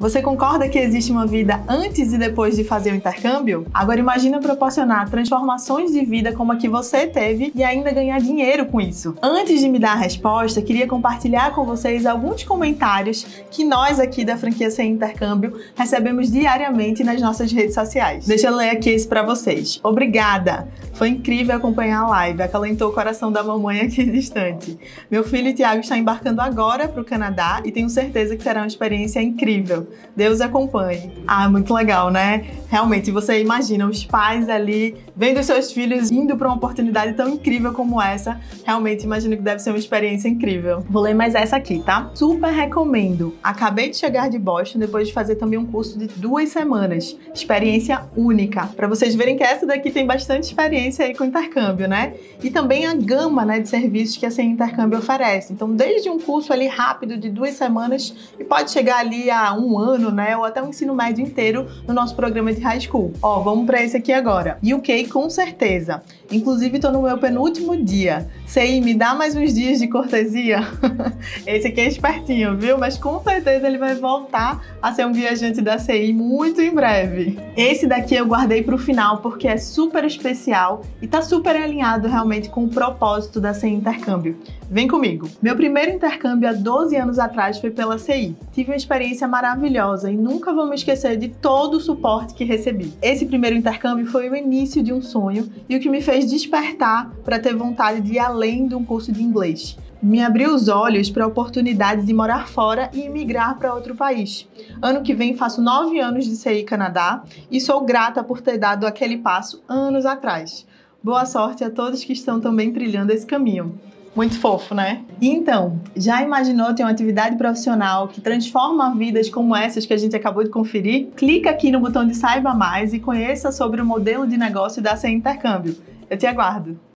Você concorda que existe uma vida antes e depois de fazer o intercâmbio? Agora imagina proporcionar transformações de vida como a que você teve e ainda ganhar dinheiro com isso. Antes de me dar a resposta, queria compartilhar com vocês alguns comentários que nós aqui da franquia Sem Intercâmbio recebemos diariamente nas nossas redes sociais. Deixa eu ler aqui esse para vocês. Obrigada! Foi incrível acompanhar a live, acalentou o coração da mamãe aqui distante. Meu filho Tiago está embarcando agora para o Canadá e tenho certeza que será uma experiência incrível. Deus acompanhe. Ah, muito legal, né? Realmente, você imagina os pais ali vendo seus filhos indo para uma oportunidade tão incrível como essa. Realmente, imagino que deve ser uma experiência incrível. Vou ler mais essa aqui, tá? Super recomendo. Acabei de chegar de Boston depois de fazer também um curso de duas semanas. Experiência única. Para vocês verem que essa daqui tem bastante experiência aí com intercâmbio, né? E também a gama né, de serviços que Sem Intercâmbio oferece. Então, desde um curso ali rápido de duas semanas e pode chegar ali a um ano, né? Ou até um ensino médio inteiro no nosso programa de high school. Ó, vamos para esse aqui agora. UK, com certeza. Inclusive, estou no meu penúltimo dia. Sei, me dá mais uns dias de cortesia? esse aqui é espertinho, viu? Mas com certeza ele vai voltar a ser um viajante da CI muito em breve. Esse daqui eu guardei para o final porque é super especial e está super alinhado realmente com o propósito da CI Intercâmbio. Vem comigo! Meu primeiro intercâmbio há 12 anos atrás foi pela CI. Tive uma experiência maravilhosa e nunca vou me esquecer de todo o suporte que recebi. Esse primeiro intercâmbio foi o início de um sonho e o que me fez despertar para ter vontade de ir de um curso de inglês me abriu os olhos para a oportunidade de morar fora e imigrar para outro país. Ano que vem faço nove anos de CI Canadá e sou grata por ter dado aquele passo anos atrás. Boa sorte a todos que estão também trilhando esse caminho. Muito fofo, né? então, já imaginou ter uma atividade profissional que transforma vidas como essas que a gente acabou de conferir? Clica aqui no botão de Saiba Mais e conheça sobre o modelo de negócio da CE Intercâmbio. Eu te aguardo!